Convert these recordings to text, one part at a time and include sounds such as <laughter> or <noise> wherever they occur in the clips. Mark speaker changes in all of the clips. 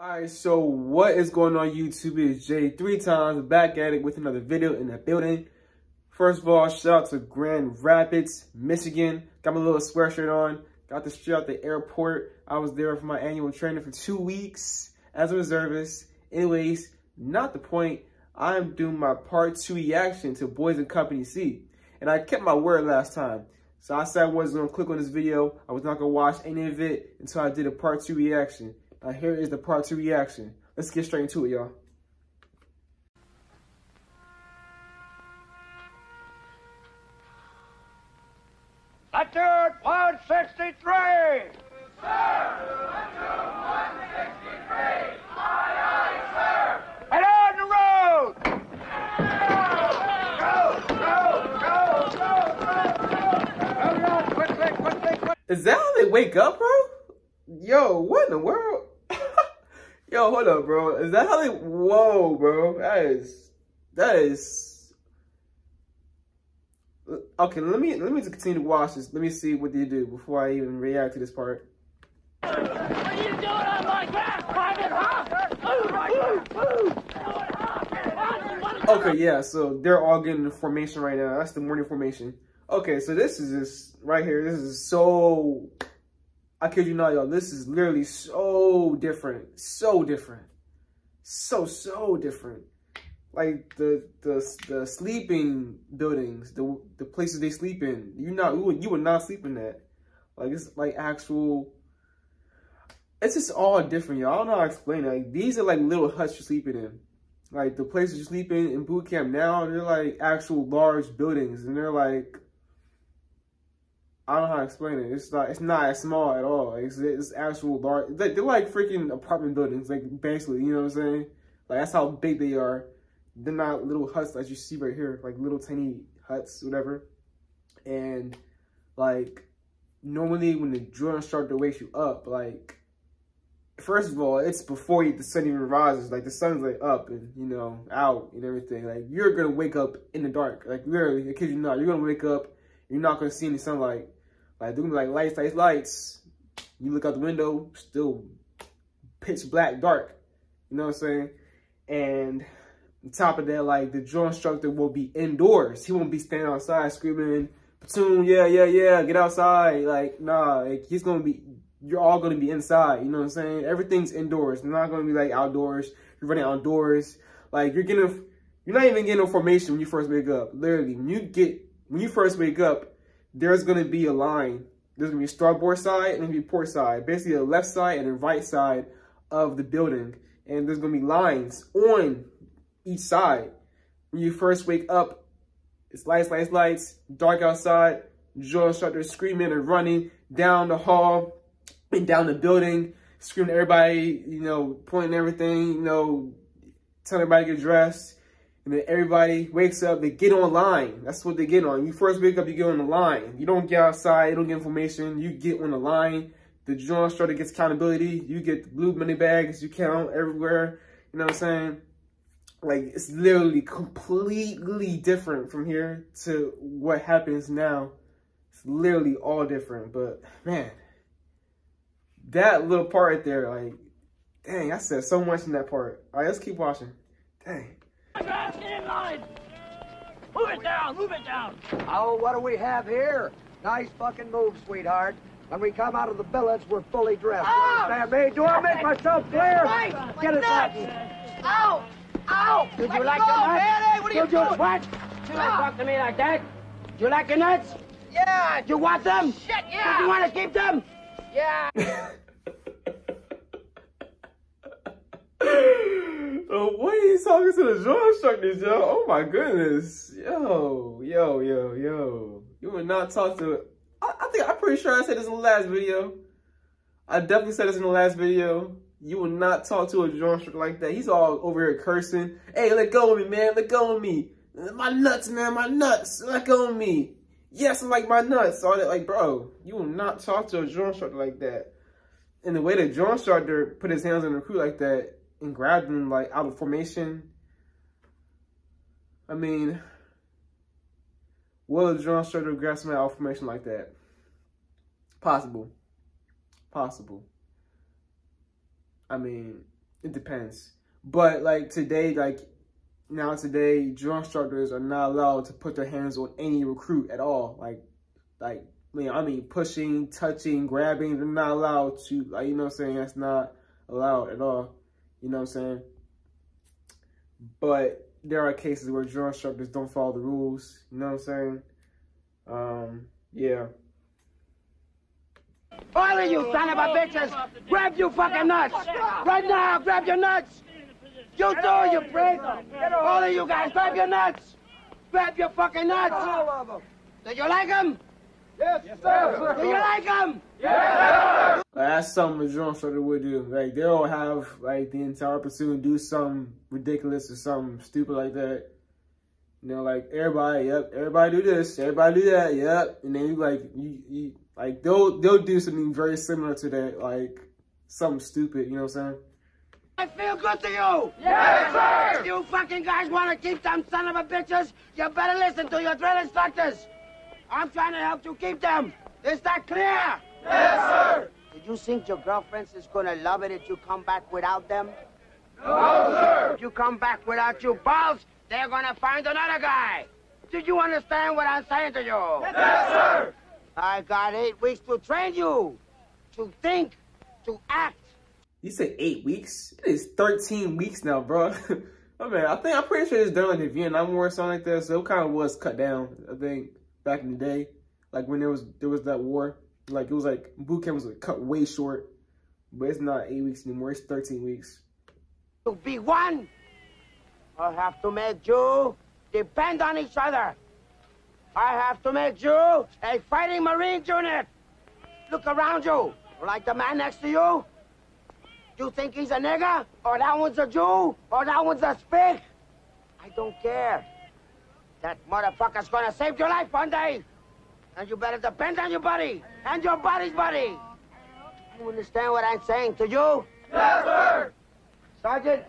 Speaker 1: Alright, so what is going on YouTube? It's Jay three times back at it with another video in the building. First of all, shout out to Grand Rapids, Michigan. Got my little sweatshirt on. Got the straight out the airport. I was there for my annual training for two weeks as a reservist. Anyways, not the point. I'm doing my part two reaction to Boys in Company C. And I kept my word last time. So I said I wasn't gonna click on this video. I was not gonna watch any of it until I did a part two reaction. Now here is the part two reaction. Let's get straight into it, y'all.
Speaker 2: Platoon 163! And on the road! Go, go, go, go, go, go! Hurry up, quickly, quickly, quickly!
Speaker 1: Is that how they wake up, bro? Yo, what in the world? Yo, hold up, bro. Is that how they? Whoa, bro. That is. That is. Okay, let me let me just continue to watch this. Let me see what they do before I even react to this part.
Speaker 3: What are you doing on my grass, Private, huh?
Speaker 1: Okay, yeah. So they're all getting the formation right now. That's the morning formation. Okay, so this is just right here. This is so. I kid you not, y'all. This is literally so different. So different. So so different. Like the the the sleeping buildings, the the places they sleep in. You not you you would not sleep in that. Like it's like actual. It's just all different, y'all. I don't know how to explain it. Like these are like little huts you're sleeping in. Like the places you sleep in in boot camp now, they're like actual large buildings, and they're like I don't know how to explain it. It's not. It's not as small at all. It's, it's actual large. They're, like freaking apartment buildings, like basically. You know what I'm saying? Like that's how big they are. They're not little huts like you see right here, like little tiny huts, whatever. And like normally when the drone start to wake you up, like first of all, it's before the sun even rises. Like the sun's like up and you know out and everything. Like you're gonna wake up in the dark. Like literally, I kid you not, you're gonna wake up. You're not gonna see any sunlight. Like, be like lights, lights, lights. You look out the window, still pitch black, dark. You know what I'm saying? And on top of that, like, the drill instructor will be indoors. He won't be standing outside screaming, platoon, yeah, yeah, yeah, get outside. Like, nah, like, he's gonna be, you're all gonna be inside. You know what I'm saying? Everything's indoors. It's not gonna be, like, outdoors. You're running outdoors. Like, you're getting, you're not even getting a formation when you first wake up. Literally, when you get, when you first wake up, there's going to be a line. There's going to be a starboard side and be port side. Basically, the left side and the right side of the building. And there's going to be lines on each side. When you first wake up, it's lights, lights, lights, dark outside. Drill instructor screaming and running down the hall and down the building, screaming everybody, you know, pointing everything, you know, telling everybody to get dressed. And then everybody wakes up, they get online. That's what they get on. You first wake up, you get on the line. You don't get outside, you don't get information. You get on the line. The drill instructor gets accountability. You get the blue money bags. You count everywhere. You know what I'm saying? Like, it's literally completely different from here to what happens now. It's literally all different. But, man, that little part right there, like, dang, I said so much in that part. All right, let's keep watching. Dang.
Speaker 3: Grass, in line! Move it down, move it down!
Speaker 2: Oh, what do we have here? Nice fucking move, sweetheart. When we come out of the billets, we're fully dressed. You
Speaker 3: Oh!
Speaker 2: understand me? Do I make myself clear?
Speaker 3: Right.
Speaker 2: Get it
Speaker 3: Nuts.
Speaker 2: back.
Speaker 3: Ow! Ow!
Speaker 2: Did
Speaker 3: Let
Speaker 2: you like
Speaker 3: go,
Speaker 2: the nuts?
Speaker 3: man! Hey, what are you
Speaker 2: Did you
Speaker 3: doing?
Speaker 2: what? You
Speaker 3: Ah.
Speaker 2: talk to me like that? Do you like your nuts?
Speaker 3: Yeah!
Speaker 2: Do you want them?
Speaker 3: Shit,
Speaker 2: Do
Speaker 3: yeah!
Speaker 2: you want to keep them?
Speaker 3: Yeah! <laughs>
Speaker 1: the way he's talking to the drill instructors, yo. Oh my goodness. Yo, yo, yo, yo. You would not talk to I, I think I'm pretty sure I said this in the last video. I definitely said this in the last video. You will not talk to a drill instructor like that. He's all over here cursing. Hey, let go of me, man. Let go of me. My nuts, man. My nuts. Let go of me. Yes, I like my nuts. All that, like, bro, you will not talk to a drill instructor like that. And the way the drill instructor put his hands on the crew like that and grabbed him, like, out of formation, I mean, will a drill instructor grab somebody out of formation like that? Possible. Possible. I mean, it depends. But like today, like now today, drill instructors are not allowed to put their hands on any recruit at all. Like, like I mean, pushing, touching, grabbing, they're not allowed to. Like, you know what I'm saying? That's not allowed at all. You know what I'm saying? But there are cases where drill instructors don't follow the rules. You know what I'm saying? Um, yeah.
Speaker 4: All of you son of a bitches, grab your fucking nuts. Right now, grab your nuts. You too, you prick. All of you guys, grab your nuts. Grab your fucking nuts. Do you like them? Yes, sir. Do you like them?
Speaker 1: Yes, sir. That's something a drill instructor would do. Like, they'll have, like, the entire platoon do something ridiculous or something stupid like that. You know, like, everybody, yep, everybody do this, everybody do that, yep. And then you, like, you, you like they'll they'll do something very similar to that, like something stupid. You know what I'm saying?
Speaker 4: I feel good to you. Yes, sir. If you fucking guys want to keep them son of a bitches, you better listen to your drill instructors. I'm trying to help you keep them. Is that clear? Yes, sir. Did you think your girlfriends is gonna love it if you come back without them? No, sir. If you come back without your balls, they're gonna find another guy. Did you understand what I'm saying to you? Yes, sir. I got eight weeks to train you, to think, to act.
Speaker 1: You said eight weeks? It is 13 weeks now, bro. <laughs> Oh, I mean, I think, I'm pretty sure it's done in the Vietnam War or something like that, so it kind of was cut down, I think, back in the day. Like when there was there was that war, like it was like, boot camp was like cut way short, but it's not eight weeks anymore, it's 13 weeks.
Speaker 4: To be one, I have to make you depend on each other. I have to make you a fighting Marine unit. Look around you. Like the man next to you? You think he's a nigger? Or that one's a Jew? Or that one's a spick? I don't care. That motherfucker's gonna save your life one day. And you better depend on your buddy. And your buddy's buddy. You understand what I'm saying to you? Yes, sir. Sergeant,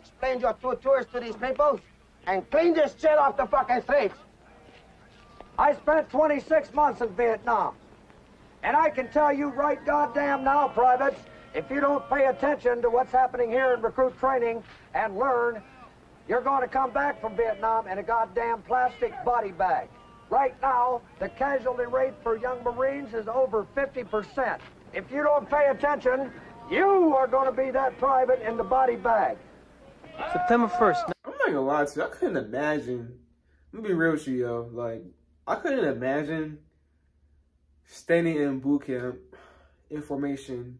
Speaker 4: explain your two tours to these people and clean this shit off the fucking streets. I spent 26 months in Vietnam. And I can tell you right goddamn now, privates, if you don't pay attention to what's happening here in recruit training and learn, you're going to come back from Vietnam in a goddamn plastic body bag. Right now, the casualty rate for young Marines is over 50%. If you don't pay attention, you are going to be that private in the body bag.
Speaker 5: September 1st.
Speaker 1: I'm not gonna lie to you. I couldn't imagine. I'm gonna be real with you, yo. Like, I couldn't imagine standing in boot camp information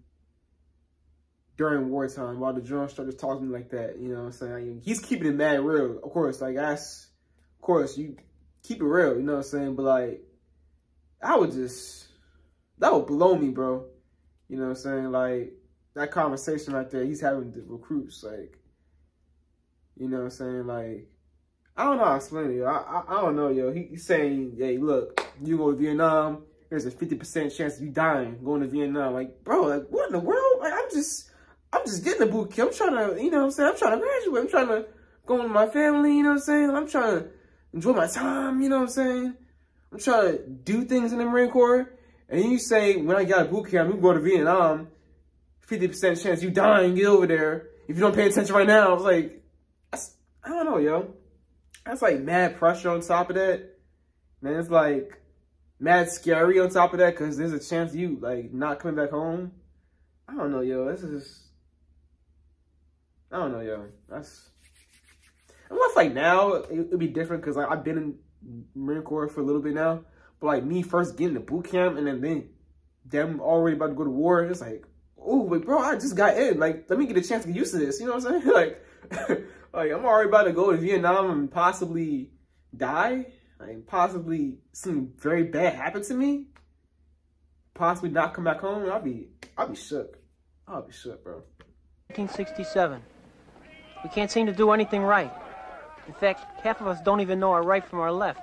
Speaker 1: during wartime while the drill instructor talks to me like that. You know what I'm saying? He's keeping it mad real. Of course, like that's, of course, you keep it real. You know what I'm saying? But like, I would just, that would blow me, bro. You know what I'm saying? Like, that conversation right there, he's having the recruits, like, you know what I'm saying? Like, I don't know how to explain it, yo. I, I, I don't know, yo. He, he's saying, hey, look, you go to Vietnam, there's a 50% chance you dying going to Vietnam. Like, bro, like, what in the world? Like, I'm just, I'm just getting the boot camp. I'm trying to, you know what I'm saying? I'm trying to graduate. I'm trying to go with my family, you know what I'm saying? I'm trying to enjoy my time, you know what I'm saying? I'm trying to do things in the Marine Corps. And you say, when I got a boot camp, I'm going to Vietnam, 50% chance you dying, get over there. If you don't pay attention right now, I was like, I don't know, yo. That's like mad pressure on top of that. Man, it's like mad scary on top of that because there's a chance you like not coming back home. I don't know, yo. This is I don't know, yo. That's I guess like now it, would be different because like I've been in Marine Corps for a little bit now. But like me first getting to boot camp and then then them already about to go to war, it's like, oh, but bro, I just got in. Like, let me get a chance to get used to this. You know what I'm saying? <laughs> like <laughs> like I'm already about to go to Vietnam and possibly die. Like possibly something very bad happen to me. Possibly not come back home. I'll be I'll be shook. I'll be shook, bro.
Speaker 5: 1967. We can't seem to do anything right. In fact, half of us don't even know our right from our left.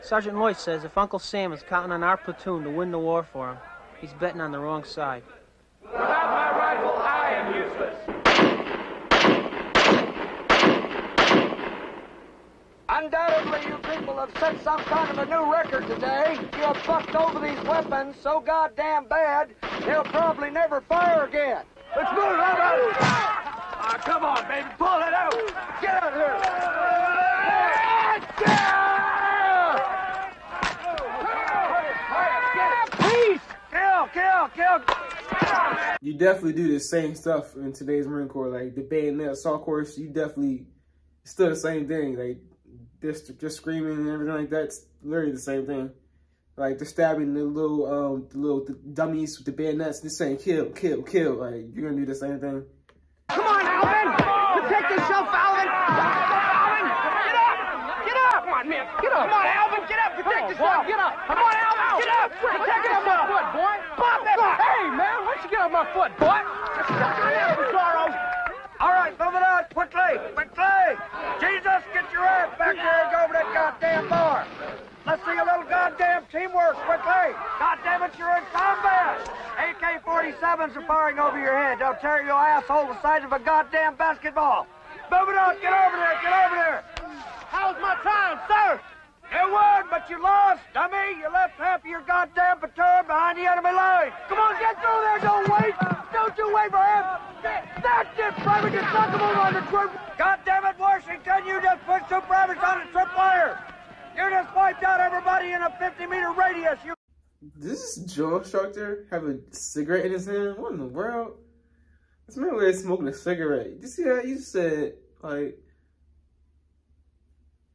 Speaker 5: Sergeant Loyce says if Uncle Sam is counting on our platoon to win the war for him, he's betting on the wrong side.
Speaker 2: Without my rifle, I am useless. Undoubtedly, you people have set some kind of a new record today. You have fucked over these weapons so goddamn bad, they'll probably never fire again. Let's move
Speaker 3: come on, baby, pull it out.
Speaker 2: Get out of here. Kill, kill, kill.
Speaker 1: You definitely do the same stuff in today's Marine Corps, like the bayonet assault course. You definitely still the same thing, like just just screaming and everything like that's literally the same thing. Like they're stabbing the little um the little the dummies with the bayonets, they're saying kill, kill, kill. Like you're gonna do the same thing.
Speaker 2: On, Alvin. Protect yourself, Alvin. Alvin, get up. Get up. Come on, man. Get up. Come on, Alvin. Get up. Protect yourself. Get up. Come on, Alvin. Get up. Protect yourself. Foot, boy. Pop that. Hey, man. Why don't you get off my foot, boy? All right, move it on quickly. Quickly. Jesus, get your ass back there and go over that goddamn bar. Let's see a little goddamn teamwork quickly. God damn it, you're in combat. AK-47s are firing over your head. They'll tear your asshole the size of a goddamn basketball. Move it on. Get over there. Get over there. How's my time, sir? You won, but you lost, dummy. You left half of your goddamn baton behind the enemy line. Come on, get through there. Don't wait. Don't you wait for him. That's it, Private. Just knock him on the troop. God damn it, Washington. You just put two privates on a trip wire. You just wiped out everybody in a 50-meter radius. You
Speaker 1: This drill instructor have a cigarette in his hand. What in the world? This man was smoking a cigarette. You see that? You said like,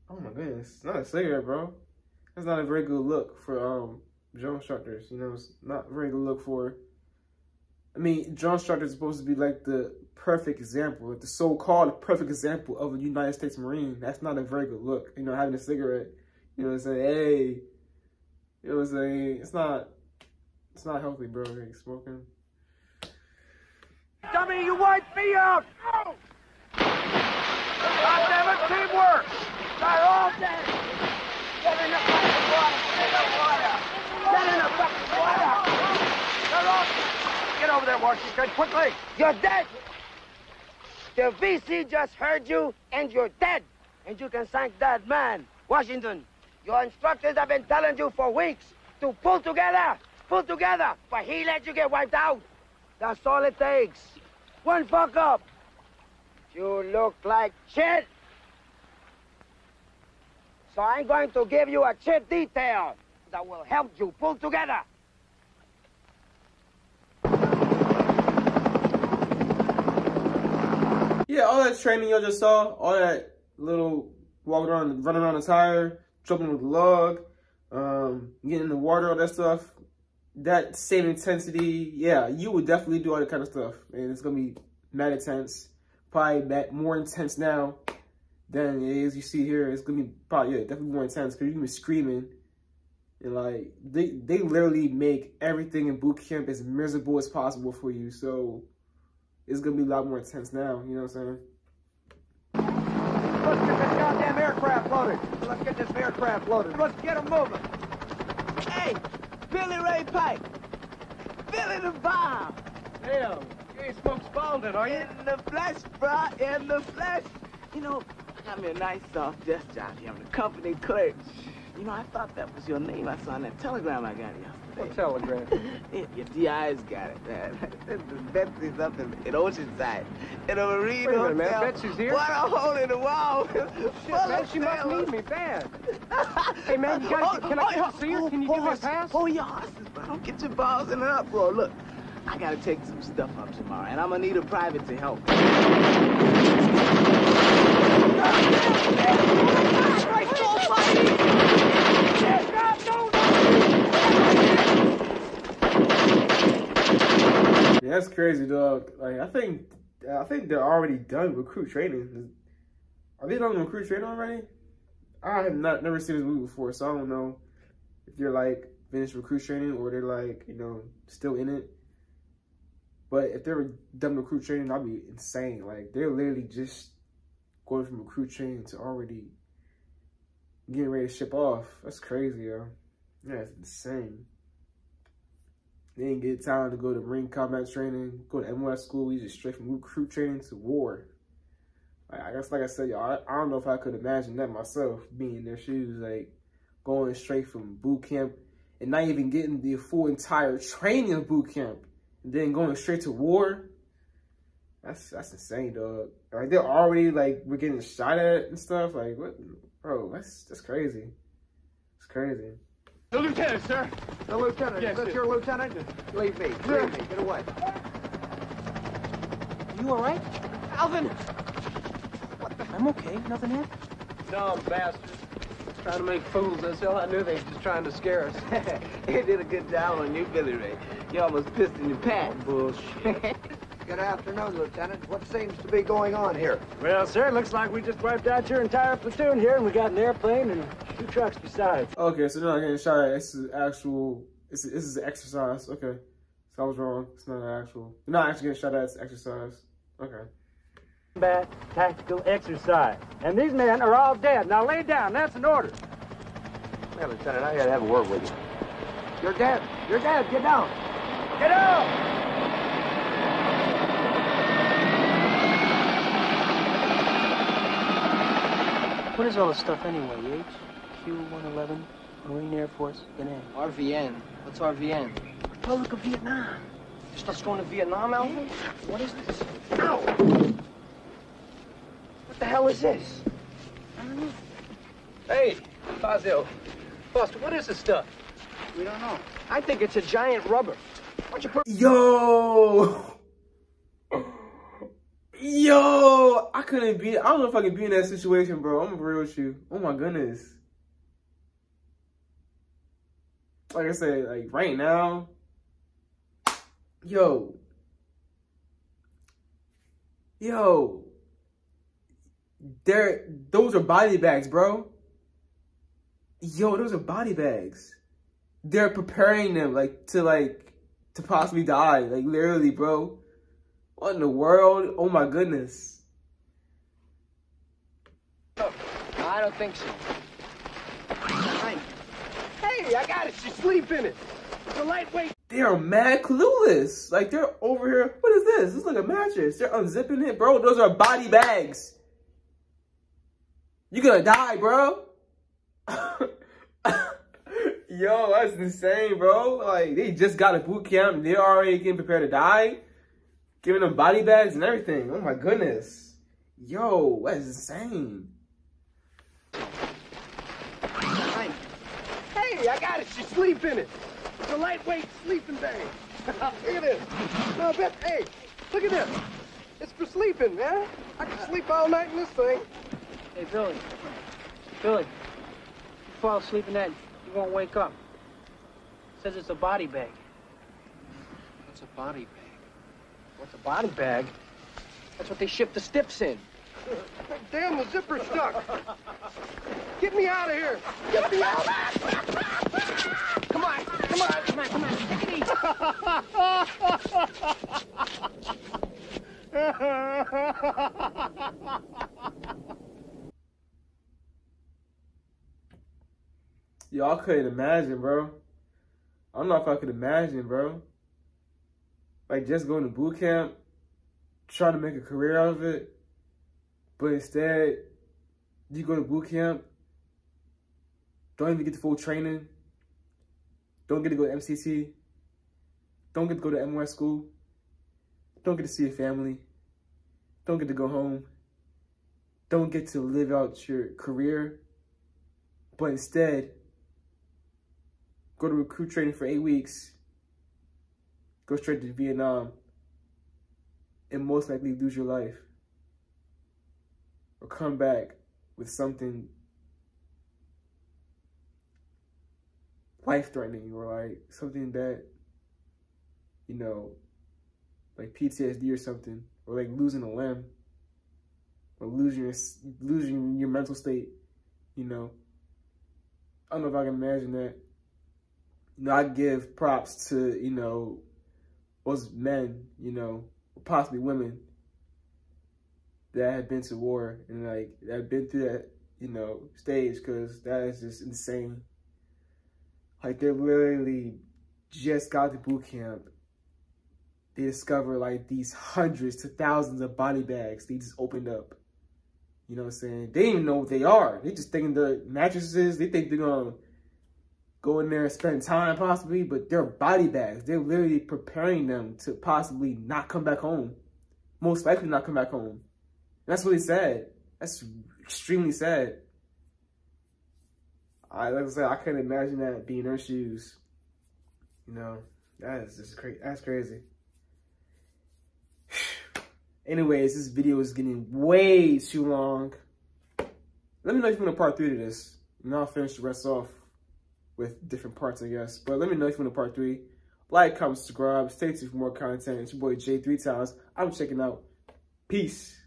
Speaker 1: oh my goodness, it's not a cigarette, bro. That's not a very good look for um drill instructors. You know, it's not very good look for. I mean, drill instructors supposed to be like the perfect example, like the so-called perfect example of a United States Marine. That's not a very good look. You know, having a cigarette. You know, what I'm saying, hey, it was a. It's not. It's not healthy, bro. Like smoking.
Speaker 2: dummy, you wiped me out. Oh. God damn it, teamwork. They're all dead. Get in the fucking water. Get in the water. Get in the fucking water. They're all Get over there, Washington, quickly. You're dead. The VC just heard you, and you're dead. And you can thank that man, Washington. Your instructors have been telling you for weeks to pull together, pull together, but he let you get wiped out. That's all it takes. One fuck up. You look like shit. So I'm going to give you a chip detail that will help you pull together.
Speaker 1: Yeah, all that training y'all just saw, all that little walking around, running around the tire, jumping with the log, um, getting in the water, all that stuff. That same intensity, yeah, you would definitely do all that kind of stuff, and it's gonna be mad intense. Probably more intense now than it is you see here. It's gonna be probably yeah, definitely more intense because you're gonna be screaming. And like they they literally make everything in boot camp as miserable as possible for you. So it's gonna be a lot more intense now. You know what I'm saying?
Speaker 2: Let's get this goddamn aircraft loaded. Let's get this aircraft loaded. Let's get them moving.
Speaker 6: Hey, Billy Ray Pike. Billy the Bomb.
Speaker 3: Damn, you ain't smoked Spalding, are you?
Speaker 6: In the flesh, bruh, in the flesh. You know, I got me a nice soft desk job here. I'm the company clerk. You know, I thought that was your name. I saw in that telegram I got yesterday.
Speaker 3: What telegram?
Speaker 6: Yeah, your DI's got it, man. Betsy's up in, in Oceanside. In a marine
Speaker 3: Wait a minute, man.
Speaker 6: hotel.
Speaker 3: Betsy's here?
Speaker 6: What a hole in the wall. <laughs>
Speaker 3: Shit, man, she must need me bad. <laughs> Hey, man, you gotta, can I get to see her? Can you give me a pass?
Speaker 6: Oh, your horses, bro. Get your balls in an uproar. Look, I gotta take some stuff up tomorrow, and I'm gonna need a private to help. <laughs>
Speaker 1: that's crazy, dog. Like I think I think they're already done recruit training. Are they done recruit training already? I have not never seen this movie before, so I don't know if they're like finished recruit training or they're like, you know, still in it. But if they're done recruit training, that'd be insane. Like they're literally just going from recruit training to already getting ready to ship off. That's crazy, yo. Yeah, it's insane. They didn't get time to go to Marine combat training, go to MOS school. We just straight from recruit training to war. I guess, like I said, y'all, I, I don't know if I could imagine that myself, being in their shoes, like going straight from boot camp and not even getting the full entire <laughs> training of boot camp, and then going straight to war. That's that's insane, dog. Like they're already like we're getting shot at and stuff. Like what, bro? That's that's crazy. It's crazy.
Speaker 3: The lieutenant, sir.
Speaker 7: The lieutenant.
Speaker 3: Yes,
Speaker 7: Is that
Speaker 3: sir.
Speaker 7: your lieutenant? Leave me. Leave me. Get away.
Speaker 5: You all right? Alvin! What? the? I'm okay. Nothing happened.
Speaker 3: Dumb bastards. Trying to make fools. That's all I knew. They was just trying to scare us. <laughs>
Speaker 6: He did a good job on you, Billy Ray. You almost pissed in your pants. Bullshit. <laughs>
Speaker 7: Good afternoon, Lieutenant. What seems to be going on here?
Speaker 3: well, sir, it looks like we just wiped out your entire platoon here, and we got an airplane and two trucks besides.
Speaker 1: Okay, so they're not getting shot at. This is actual. This is, this is an exercise. Okay, so I was wrong. It's not an actual. They're not actually getting shot at. It's exercise. Okay.
Speaker 3: Combat tactical exercise. And these men are all dead. Now lay down. That's an order.
Speaker 7: Hey, Lieutenant, I gotta have a word with you. You're dead. You're dead. Get down.
Speaker 3: Get out!
Speaker 5: What is all this stuff anyway, Yates? Q-111, Marine Air Force, Grenade.
Speaker 8: RVN. What's RVN?
Speaker 5: Republic of Vietnam.
Speaker 8: Your stuff's going to Vietnam, Alvin?
Speaker 5: What is this?
Speaker 8: Ow! What the hell is this?
Speaker 3: Hey, Fazio. Buster, what is this stuff?
Speaker 8: We don't know. I think it's a giant rubber. Why don't you put
Speaker 1: Yo! Yo! I couldn't be, I don't know if I could be in that situation, bro. I'm real with you. Oh my goodness. Like I said, like right now, yo. Yo. There, those are body bags, bro. Yo, those are body bags. They're preparing them, like, to, like, to possibly die. Like, literally, bro. What in the world? Oh my goodness.
Speaker 8: I don't think so.
Speaker 3: I got it. She's sleeping it. It's a lightweight.
Speaker 1: They are mad clueless. Like, they're over here. What is this? This is like a mattress. They're unzipping it, bro. Those are body bags. You're gonna die, bro. <laughs> Yo, that's insane, bro. Like, they just got a boot camp. They're already getting prepared to die. Giving them body bags and everything. Oh my goodness. Yo, that's insane.
Speaker 3: Hey, I got it. She's sleeping in it. It's a lightweight sleeping bag. <laughs> look at this. No, bet. Hey, look at this. It's for sleeping, man. I can sleep all night in this thing.
Speaker 5: Hey, Billy. Billy. You fall asleep in that, you won't wake up. says it's a body bag.
Speaker 8: What's a body bag? What's a body bag? That's what they ship the stiffs in.
Speaker 3: Damn, the zipper's stuck. Get me out of here. Get me out. <laughs>
Speaker 8: Come on, come on, come on, come on. Take it easy.
Speaker 1: Yo, couldn't imagine, bro. I don't know if I could imagine, bro. Like just going to boot camp, trying to make a career out of it, but instead you go to boot camp, don't even get the full training, don't get to go to MCC. don't get to go to MOS school, don't get to see your family, don't get to go home, don't get to live out your career, but instead go to recruit training for eight weeks, go straight to Vietnam, and most likely lose your life. Or come back with something life threatening or like something that, you know, like PTSD or something, or like losing a limb, or losing your, losing your mental state, you know. I don't know if I can imagine that you know, I give props to, you know, those men, you know, possibly women that have been to war and like that have been through that, you know, stage because that is just insane. Like they literally just got to boot camp. They discovered like these hundreds to thousands of body bags they just opened up. You know what I'm saying? They even know what they are. They just thinking the mattresses. They think they're gonna go in there and spend time possibly, but they're body bags. They're literally preparing them to possibly not come back home. Most likely not come back home. And that's really sad. That's extremely sad. I like I said, I couldn't imagine that being her shoes. You know, that is just crazy. That's crazy. <sighs> Anyways, this video is getting way too long. Let me know if you want a part three to this. And I'll finish the rest off with different parts, I guess. But let me know if you want a part three. Like, comment, subscribe. Stay tuned for more content. It's your boy Jay Three Times. I'm checking out. Peace.